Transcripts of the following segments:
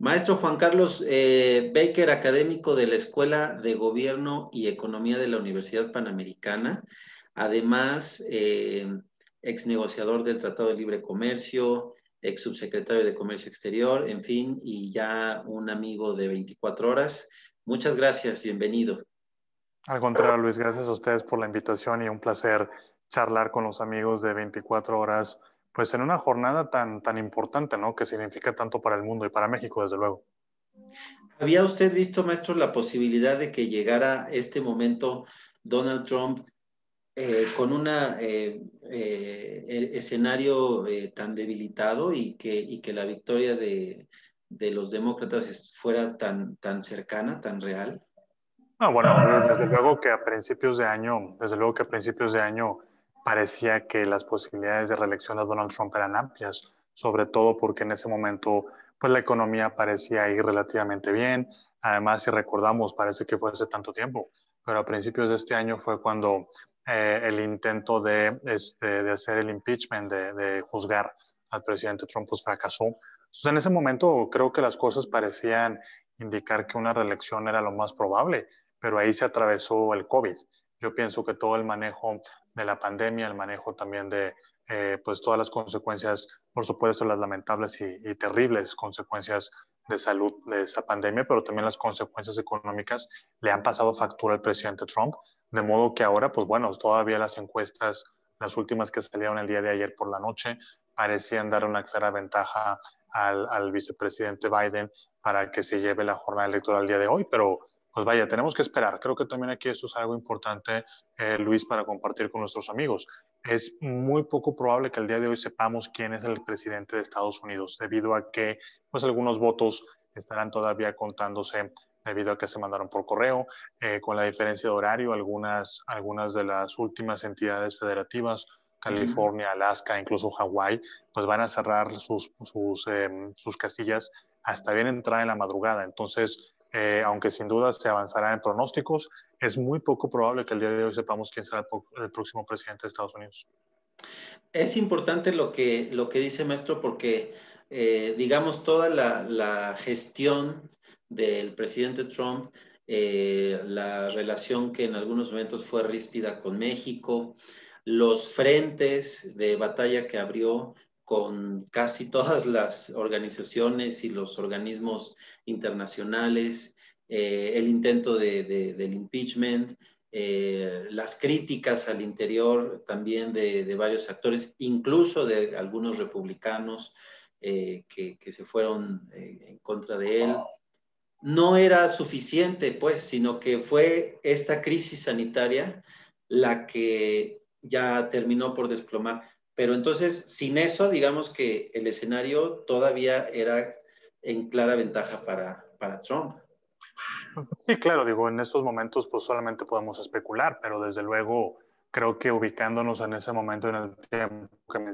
Maestro Juan Carlos eh, Baker, académico de la Escuela de Gobierno y Economía de la Universidad Panamericana, además eh, ex negociador del Tratado de Libre Comercio, ex subsecretario de Comercio Exterior, en fin, y ya un amigo de 24 horas. Muchas gracias, bienvenido. Al contrario, Luis, gracias a ustedes por la invitación y un placer charlar con los amigos de 24 horas, pues en una jornada tan, tan importante, ¿no? Que significa tanto para el mundo y para México, desde luego. ¿Había usted visto, maestro, la posibilidad de que llegara este momento Donald Trump eh, con un eh, eh, e-, escenario tan debilitado y que, y que la victoria de, de, los demócratas fuera tan, tan cercana, tan real? No, bueno, desde luego que a principios de año, desde luego que a principios de año parecía que las posibilidades de reelección de Donald Trump eran amplias, sobre todo porque en ese momento pues la economía parecía ir relativamente bien. Además, si recordamos, parece que fue hace tanto tiempo, pero a principios de este año fue cuando eh, el intento de, este, de, hacer el impeachment, de, de, juzgar al presidente Trump, pues fracasó. Entonces, en ese momento creo que las cosas parecían indicar que una reelección era lo más probable, pero ahí se atravesó el COVID. Yo pienso que todo el manejo de la pandemia, el manejo también de eh, pues todas las consecuencias, por supuesto las lamentables y, terribles consecuencias de salud de esa pandemia, pero también las consecuencias económicas le han pasado factura al presidente Trump, de modo que ahora, pues bueno, todavía las encuestas, las últimas que salieron el día de ayer por la noche, parecían dar una clara ventaja al, al vicepresidente Biden para que se lleve la jornada electoral el día de hoy, pero pues vaya, tenemos que esperar. Creo que también aquí esto es algo importante, eh, Luis, para compartir con nuestros amigos. Es muy poco probable que el día de hoy sepamos quién es el presidente de Estados Unidos, debido a que pues, algunos votos estarán todavía contándose debido a que se mandaron por correo, eh, con la diferencia de horario, algunas, algunas de las últimas entidades federativas, California, Alaska, incluso Hawái, pues van a cerrar sus, sus, eh, sus casillas hasta bien entrada en la madrugada. Entonces, eh, aunque sin duda se avanzará en pronósticos, es muy poco probable que el día de hoy sepamos quién será el, próximo presidente de Estados Unidos. Es importante lo que, lo que dice maestro porque, eh, digamos, toda la, la, gestión del presidente Trump, eh, la relación que en algunos momentos fue ríspida con México, los frentes de batalla que abrió con casi todas las organizaciones y los organismos internacionales, eh, el intento de, del impeachment, eh, las críticas al interior también de, varios actores, incluso de algunos republicanos eh, que, que, se fueron en contra de él. No era suficiente, pues, sino que fue esta crisis sanitaria la que ya terminó por desplomar pero entonces, sin eso, digamos que el escenario todavía era en clara ventaja para, para Trump. Sí, claro, digo, en esos momentos pues solamente podemos especular, pero desde luego creo que ubicándonos en ese momento en el tiempo que me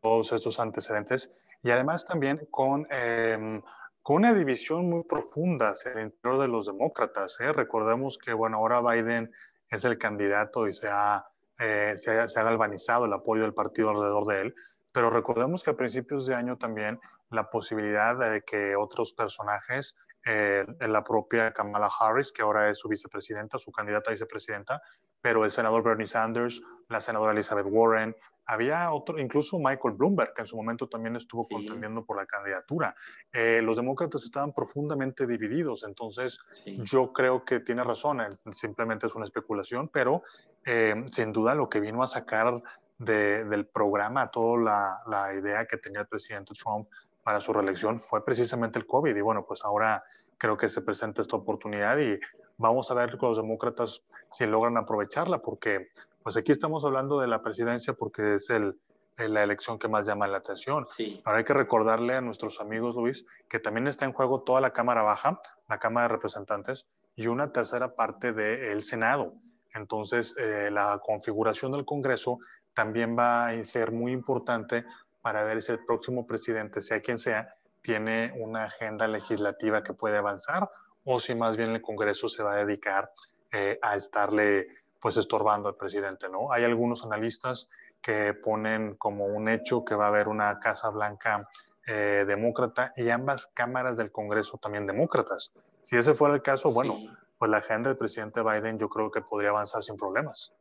todos estos antecedentes y además también con, eh, con una división muy profunda hacia el interior de los demócratas. ¿eh? Recordemos que, bueno, ahora Biden es el candidato y se ha eh, se, se, ha, galvanizado el apoyo del partido alrededor de él, pero recordemos que a principios de año también la posibilidad de que otros personajes, eh, la propia Kamala Harris, que ahora es su vicepresidenta, su candidata a vicepresidenta, pero el senador Bernie Sanders, la senadora Elizabeth Warren, había otro, incluso Michael Bloomberg, que en su momento también estuvo contendiendo por la candidatura. Eh, los demócratas estaban profundamente divididos, entonces sí. yo creo que tiene razón, simplemente es una especulación, pero eh, sin duda lo que vino a sacar de, del programa toda la, la, idea que tenía el presidente Trump para su reelección fue precisamente el COVID. Y bueno, pues ahora creo que se presenta esta oportunidad y vamos a ver con los demócratas si logran aprovecharla, porque pues aquí estamos hablando de la presidencia porque es el, la elección que más llama la atención. Sí. Ahora hay que recordarle a nuestros amigos, Luis, que también está en juego toda la Cámara Baja, la Cámara de Representantes, y una tercera parte del Senado. Entonces, eh, la configuración del Congreso también va a ser muy importante para ver si el próximo presidente, sea quien sea, tiene una agenda legislativa que puede avanzar o si más bien el Congreso se va a dedicar eh, a estarle pues estorbando al presidente, ¿no? Hay algunos analistas que ponen como un hecho que va a haber una Casa Blanca eh, demócrata y ambas cámaras del Congreso también demócratas. Si ese fuera el caso, bueno, pues la agenda del presidente Biden yo creo que podría avanzar sin problemas.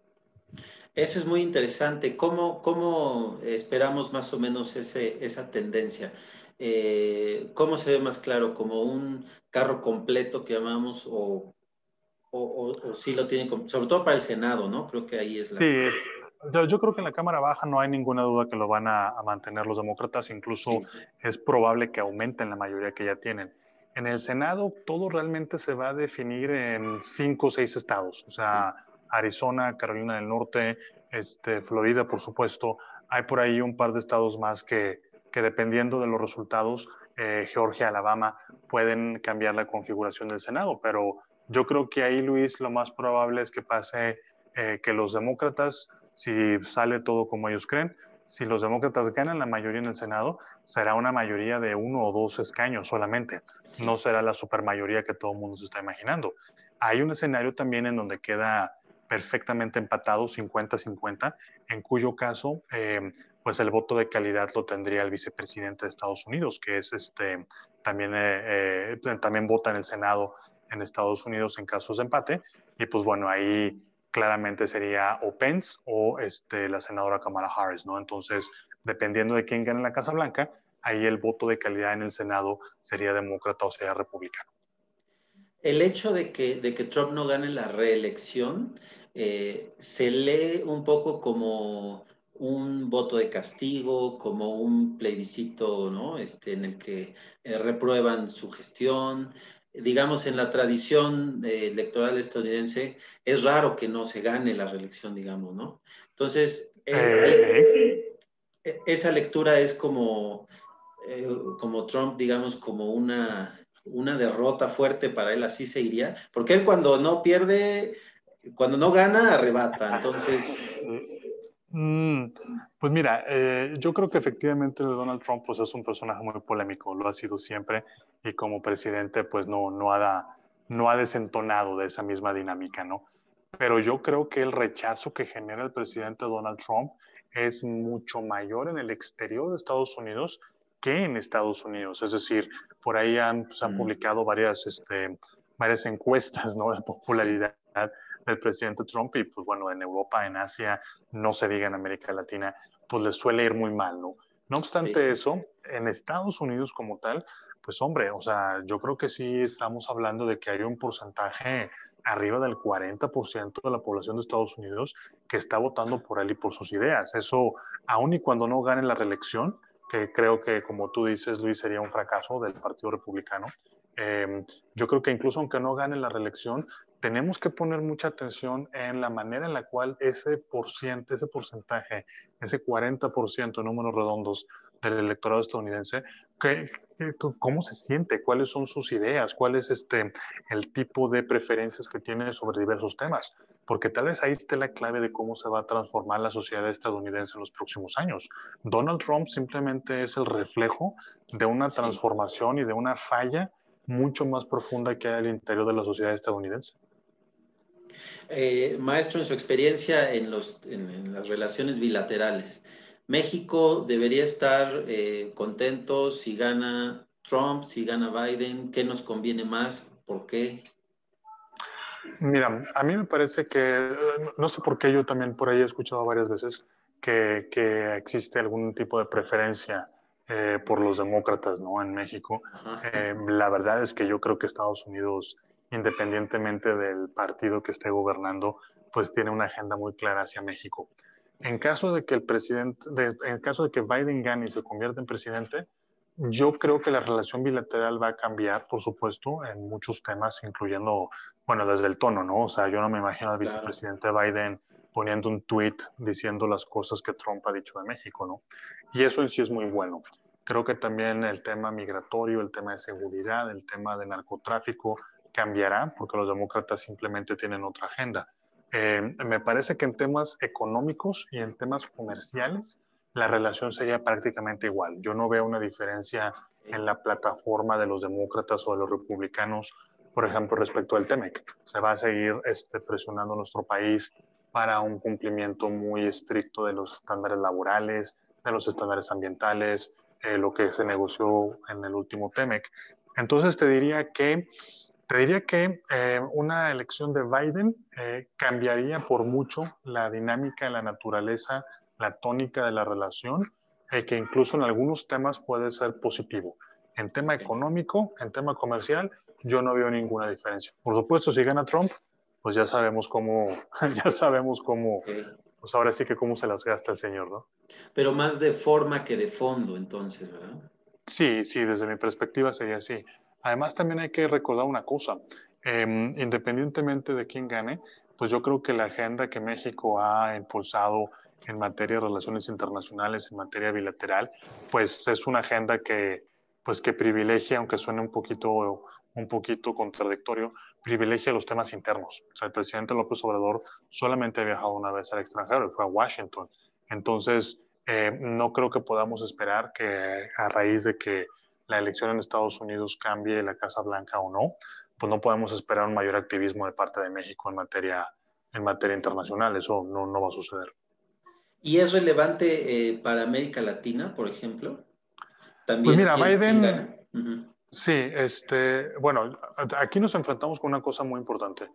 Eso es muy interesante. ¿Cómo, cómo esperamos más o menos ese, esa tendencia? Eh, ¿Cómo se ve más claro? ¿Como un carro completo que llamamos o, o, o, sí lo tienen, sobre todo para el Senado, ¿no? Creo que ahí es la... Sí, yo, creo que en la Cámara Baja no hay ninguna duda que lo van a, mantener los demócratas, incluso es probable que aumenten la mayoría que ya tienen. En el Senado todo realmente se va a definir en cinco o seis estados, o sea, Arizona, Carolina del Norte, este, Florida, por supuesto. Hay por ahí un par de estados más que, que dependiendo de los resultados, eh, Georgia, Alabama, pueden cambiar la configuración del Senado, pero yo creo que ahí, Luis, lo más probable es que pase eh, que los demócratas si sale todo como ellos creen. Si los demócratas ganan la mayoría en el Senado, será una mayoría de uno o dos escaños solamente. No será la supermayoría que todo el mundo se está imaginando. Hay un escenario también en donde queda perfectamente empatado 50-50, en cuyo caso, eh, pues el voto de calidad lo tendría el vicepresidente de Estados Unidos, que es este, también, eh, eh, también vota en el Senado en Estados Unidos en casos de empate. Y pues bueno, ahí claramente sería o Pence o este, la senadora Kamala Harris, ¿no? Entonces, dependiendo de quién gane la Casa Blanca, ahí el voto de calidad en el Senado sería demócrata o sea republicano. El hecho de que, de que Trump no gane la reelección eh, se lee un poco como un voto de castigo, como un plebiscito, ¿no? Este, en el que eh, reprueban su gestión, digamos, en la tradición electoral estadounidense, es raro que no se gane la reelección, digamos, ¿no? Entonces, eh, eh, esa lectura es como, eh, como Trump, digamos, como una, una derrota fuerte para él, así se iría, porque él cuando no pierde, cuando no gana, arrebata, entonces... Mm, pues mira, eh, yo creo que efectivamente Donald Trump pues, es un personaje muy polémico, lo ha sido siempre y como presidente pues no, no, ha, no ha desentonado de esa misma dinámica, ¿no? Pero yo creo que el rechazo que genera el presidente Donald Trump es mucho mayor en el exterior de Estados Unidos que en Estados Unidos. Es decir, por ahí han, se han mm. publicado varias, este, varias encuestas ¿no? de popularidad del presidente Trump y pues bueno, en Europa, en Asia, no se diga en América Latina, pues les suele ir muy mal, ¿no? No obstante eso, en Estados Unidos como tal, pues hombre, o sea, yo creo que sí estamos hablando de que hay un porcentaje arriba del 40% de la población de Estados Unidos que está votando por él y por sus ideas. Eso, aun y cuando no gane la reelección, que creo que como tú dices, Luis, sería un fracaso del Partido Republicano, eh, yo creo que incluso aunque no gane la reelección, tenemos que poner mucha atención en la manera en la cual ese porciento, ese porcentaje, ese 40% números redondos del electorado estadounidense, cómo se siente, cuáles son sus ideas, cuál es este, el tipo de preferencias que tiene sobre diversos temas, porque tal vez ahí esté la clave de cómo se va a transformar la sociedad estadounidense en los próximos años. Donald Trump simplemente es el reflejo de una transformación y de una falla mucho más profunda que hay al interior de la sociedad estadounidense. Eh, maestro, en su experiencia en, los, en, las relaciones bilaterales, México debería estar eh, contento si gana Trump, si gana Biden, ¿qué nos conviene más? ¿Por qué? Mira, a mí me parece que, no sé por qué yo también por ahí he escuchado varias veces que, que existe algún tipo de preferencia eh, por los demócratas ¿no? en México. la verdad es que yo creo que Estados Unidos independientemente del partido que esté gobernando, pues tiene una agenda muy clara hacia México. En caso de que el presidente, en caso de que Biden gane y se convierta en presidente, yo creo que la relación bilateral va a cambiar, por supuesto, en muchos temas, incluyendo, bueno, desde el tono, ¿no? O sea, yo no me imagino al vicepresidente Biden poniendo un tweet diciendo las cosas que Trump ha dicho de México, ¿no? Y eso en sí es muy bueno. Creo que también el tema migratorio, el tema de seguridad, el tema de narcotráfico, cambiará porque los demócratas simplemente tienen otra agenda. Eh, me parece que en temas económicos y en temas comerciales la relación sería prácticamente igual. Yo no veo una diferencia en la plataforma de los demócratas o de los republicanos, por ejemplo, respecto al TEMEC. Se va a seguir este, presionando nuestro país para un cumplimiento muy estricto de los estándares laborales, de los estándares ambientales, eh, lo que se negoció en el último TEMEC. Entonces te diría que, te diría que eh, una elección de Biden eh, cambiaría por mucho la dinámica, la naturaleza, la tónica de la relación, que incluso en algunos temas puede ser positivo. En tema económico, en tema comercial, yo no veo ninguna diferencia. Por supuesto, si gana Trump, pues ya sabemos cómo, ya sabemos cómo, pues ahora sí que cómo se las gasta el señor, ¿no? Pero más de forma que de fondo, entonces, ¿verdad? Sí, sí, desde mi perspectiva sería así. Además, también hay que recordar una cosa, em, independientemente de quién gane, pues yo creo que la agenda que México ha impulsado en materia de relaciones internacionales, en materia bilateral, pues es una agenda que, pues que privilegia, aunque suene un poquito, un poquito contradictorio, privilegia los temas internos. O sea, el presidente López Obrador solamente ha viajado una vez al extranjero y fue a Washington. Entonces, eh, no creo que podamos esperar que a raíz de que la elección en Estados Unidos cambie la Casa Blanca o no, pues no podemos esperar un mayor activismo de parte de México en materia, en materia internacional. Eso no, no va a suceder. ¿Y es relevante eh, para América Latina, por ejemplo? También, pues mira, Biden, Sí, este, bueno, aquí nos enfrentamos con una cosa muy importante.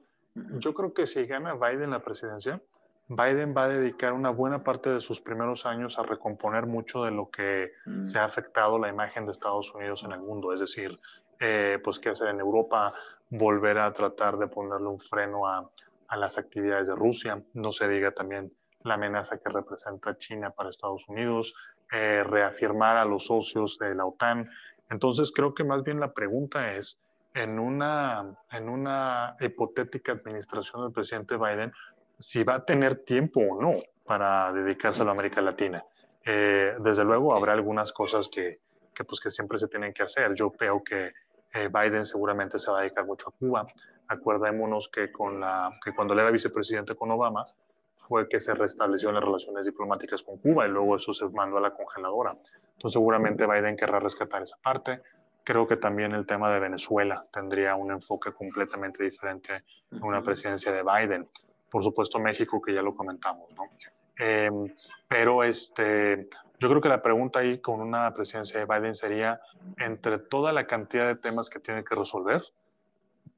Yo creo que si gana Biden la presidencia, Biden va a dedicar una buena parte de sus primeros años a recomponer mucho de lo que mm. se ha afectado la imagen de Estados Unidos en el mundo. Es decir, eh, pues qué hacer en Europa, volver a tratar de ponerle un freno a, a las actividades de Rusia, no se diga también la amenaza que representa China para Estados Unidos, eh, reafirmar a los socios de la OTAN, entonces creo que más bien la pregunta es, en una, en una hipotética administración del presidente Biden, si va a tener tiempo o no para dedicarse a la América Latina. Eh, desde luego habrá algunas cosas que, que, pues, que siempre se tienen que hacer. Yo creo que eh, Biden seguramente se va a dedicar mucho a Cuba. Acuérdémonos que, con la, que cuando él era vicepresidente con Obama, fue que se restableció las relaciones diplomáticas con Cuba y luego eso se mandó a la congeladora. Entonces seguramente Biden querrá rescatar esa parte. Creo que también el tema de Venezuela tendría un enfoque completamente diferente en una presidencia de Biden. Por supuesto México, que ya lo comentamos, ¿no? Em, pero este, yo creo que la pregunta ahí con una presidencia de Biden sería, entre toda la cantidad de temas que tiene que resolver,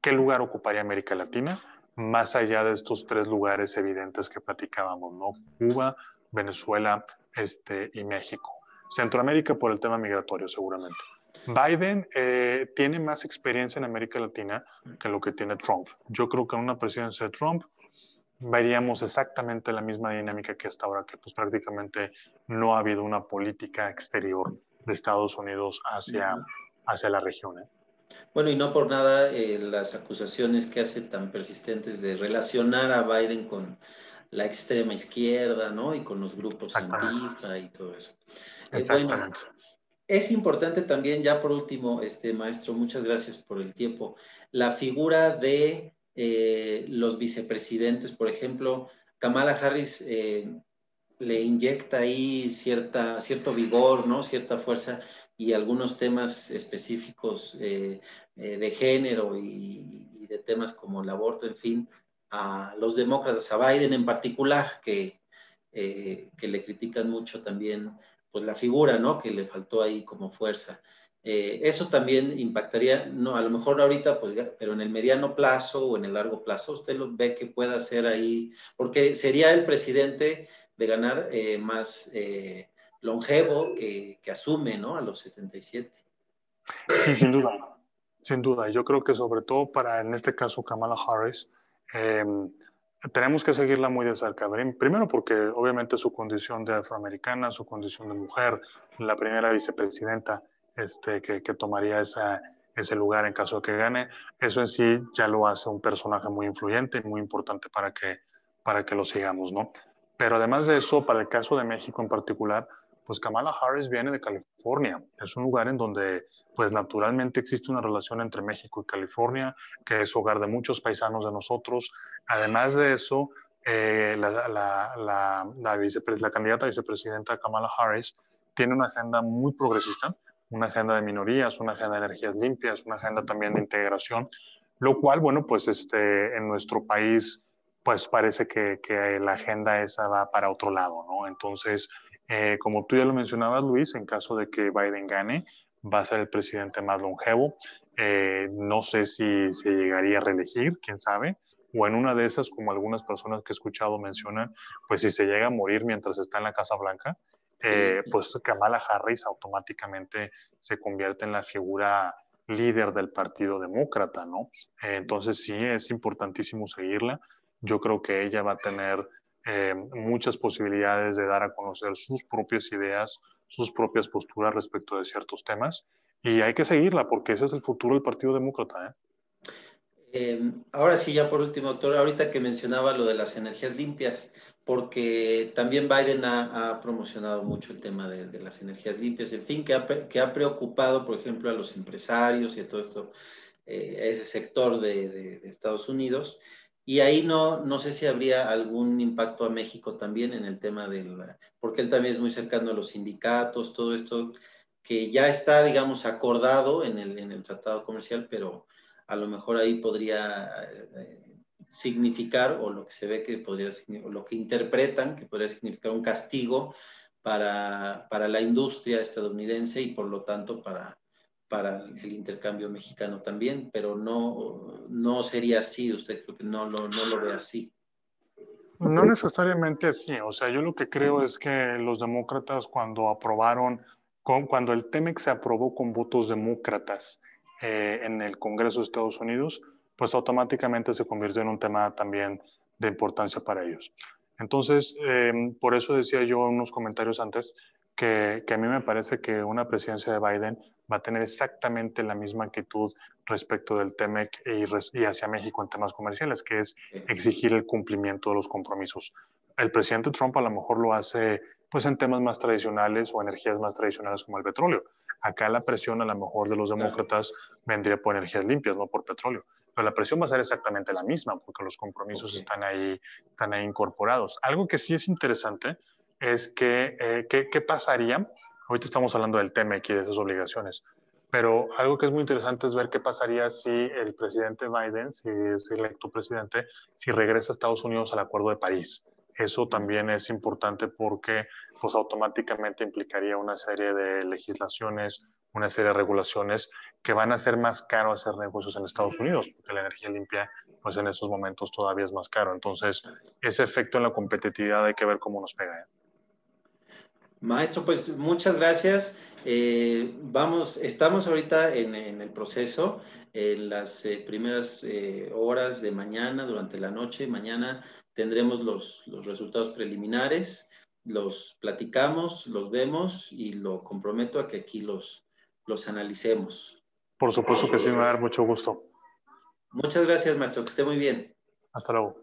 ¿qué lugar ocuparía América Latina? más allá de estos tres lugares evidentes que platicábamos, ¿no? Cuba, Venezuela este, y México. Centroamérica por el tema migratorio, seguramente. Biden eh, tiene más experiencia en América Latina que lo que tiene Trump. Yo creo que en una presidencia de Trump veríamos exactamente la misma dinámica que hasta ahora, que pues prácticamente no ha habido una política exterior de Estados Unidos hacia, hacia la región. ¿eh? Bueno, y no por nada eh, las acusaciones que hace tan persistentes de relacionar a Biden con la extrema izquierda, ¿no? Y con los grupos antifa y todo eso. Eh, bueno, es importante también, ya por último, este maestro, muchas gracias por el tiempo, la figura de eh, los vicepresidentes, por ejemplo, Kamala Harris le inyecta ahí cierta, cierto vigor, ¿no? Cierta fuerza y algunos temas específicos eh, eh, de género y, de temas como el aborto, en fin, a los demócratas, a Biden en particular, que, eh, que le critican mucho también pues la figura, ¿no? Que le faltó ahí como fuerza. Eso también impactaría, no, a lo mejor ahorita, pues, pero en el mediano plazo o en el largo plazo, usted lo ve que pueda hacer ahí, porque sería el presidente de ganar más longevo que, asume, ¿no? A los 77. Sí, sin duda, sin duda. Yo creo que sobre todo para, en este caso, Kamala Harris, em, tenemos que seguirla muy de cerca. Primero porque obviamente su condición de afroamericana, su condición de mujer, la primera vicepresidenta este, que, tomaría esa, ese lugar en caso de que gane, eso en sí ya lo hace un personaje muy influyente y muy importante para que, para que lo sigamos, ¿no? Pero además de eso, para el caso de México en particular, pues Kamala Harris viene de California. Es un lugar en donde, pues naturalmente existe una relación entre México y California, que es hogar de muchos paisanos de nosotros. Además de eso, eh, la, la, la, la, candidata a vicepresidenta Kamala Harris tiene una agenda muy progresista, una agenda de minorías, una agenda de energías limpias, una agenda también de integración, lo cual, bueno, pues este, en nuestro país, pues parece que, que la agenda esa va para otro lado, ¿no? Entonces, Eh, como tú ya lo mencionabas, Luis, en caso de que Biden gane, va a ser el presidente más longevo. Eh, no sé si se llegaría a reelegir, quién sabe. O en una de esas, como algunas personas que he escuchado mencionan, pues si se llega a morir mientras está en la Casa Blanca, eh, pues Kamala Harris automáticamente se convierte en la figura líder del Partido Demócrata, ¿no? entonces sí, es importantísimo seguirla. Yo creo que ella va a tener eh, muchas posibilidades de dar a conocer sus propias ideas, sus propias posturas respecto de ciertos temas. Y hay que seguirla porque ese es el futuro del Partido Demócrata. ¿eh? Eh, ahora sí, ya por último, doctor, ahorita que mencionaba lo de las energías limpias, porque también Biden ha, promocionado mucho el tema de, las energías limpias, en fin, que ha, que ha, preocupado, por ejemplo, a los empresarios y a todo esto, ese sector de, de Estados Unidos. Y ahí no, no sé si habría algún impacto a México también en el tema del, porque él también es muy cercano a los sindicatos, todo esto que ya está, digamos, acordado en el, en el tratado comercial, pero a lo mejor ahí podría eh, significar, o lo que se ve que podría lo que interpretan, que podría significar un castigo para, para la industria estadounidense y por lo tanto para, para el intercambio mexicano también, pero no, no sería así, usted creo que no lo, no lo ve así. No necesariamente así, o sea, yo lo que creo es que los demócratas cuando aprobaron, cuando el TEMEX se aprobó con votos demócratas eh, en el Congreso de Estados Unidos, pues automáticamente se convirtió en un tema también de importancia para ellos. Entonces, eh, por eso decía yo unos comentarios antes que, que, a mí me parece que una presidencia de Biden va a tener exactamente la misma actitud respecto del TEMEC y, y, hacia México en temas comerciales, que es exigir el cumplimiento de los compromisos. El presidente Trump a lo mejor lo hace pues en temas más tradicionales o energías más tradicionales como el petróleo. Acá la presión a lo mejor de los demócratas vendría por energías limpias, no por petróleo. Pero la presión va a ser exactamente la misma porque los compromisos están, ahí, están ahí incorporados. Algo que sí es interesante es que, eh, ¿qué, pasaría? Ahorita estamos hablando del TEMEC y de esas obligaciones, pero algo que es muy interesante es ver qué pasaría si el presidente Biden, si es electo presidente, si regresa a Estados Unidos al Acuerdo de París. Eso también es importante porque pues automáticamente implicaría una serie de legislaciones, una serie de regulaciones que van a hacer más caro hacer negocios en Estados Unidos, porque la energía limpia pues en estos momentos todavía es más caro. Entonces, ese efecto en la competitividad hay que ver cómo nos pega. ¿eh? Maestro, pues muchas gracias. Eh, vamos, estamos ahorita en, el proceso, en las eh, primeras eh, horas de mañana, durante la noche, mañana tendremos los, los, resultados preliminares, los platicamos, los vemos y lo comprometo a que aquí los, los analicemos. Por supuesto que sí, me va a dar mucho gusto. Muchas gracias, maestro, que esté muy bien. Hasta luego.